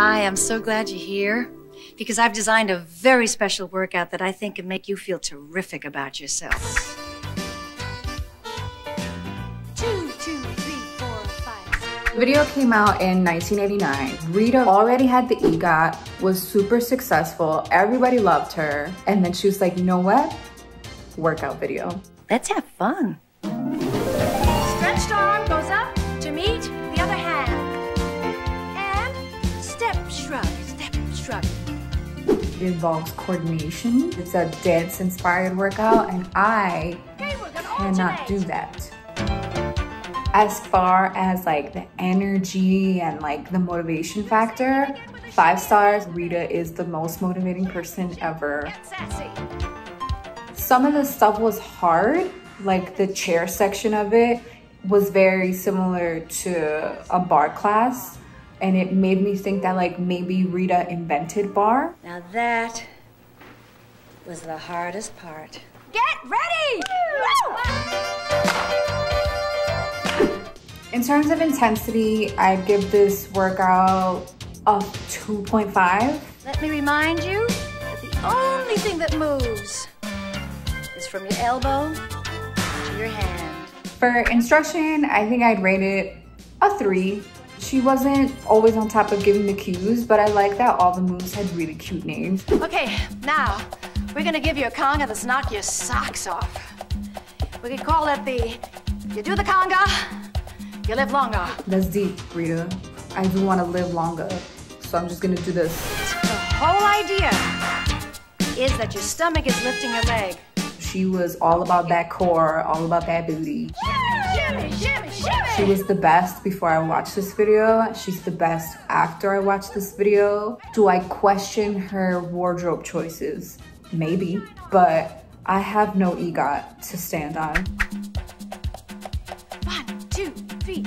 Hi, I'm so glad you're here because I've designed a very special workout that I think can make you feel terrific about yourself. Two, two, three, four, five. The video came out in 1989. Rita already had the EGOT, was super successful, everybody loved her, and then she was like, you know what? Workout video. Let's have fun. It involves coordination. It's a dance inspired workout, and I Okay, we're gonna cannot do that. As far as like the energy and like the motivation factor, five stars, Rita is the most motivating person ever. Some of the stuff was hard, like the chair section of it was very similar to a barre class. And it made me think that like maybe Rita invented barre. Now that was the hardest part. Get ready! In terms of intensity, I'd give this workout a 2.5. Let me remind you that the only thing that moves is from your elbow to your hand. For instruction, I think I'd rate it a three. She wasn't always on top of giving the cues, but I like that all the moves had really cute names. Okay, now we're gonna give you a conga that's knock your socks off. We could call it the you do the conga, you live longer. That's deep, Rita. I do want to live longer, so I'm just gonna do this. The whole idea is that your stomach is lifting your leg. She was all about that core, all about that booty. She was the best before I watched this video. She's the best after I watched this video. Do I question her wardrobe choices? Maybe, but I have no EGOT to stand on. One, two, three,